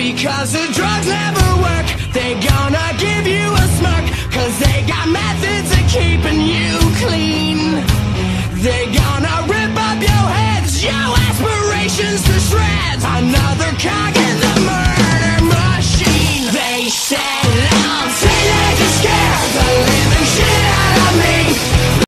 Because the drugs never work, they gonna give you a smirk. Cause they got methods of keeping you clean. They gonna rip up your heads, your aspirations to shreds. Another cog.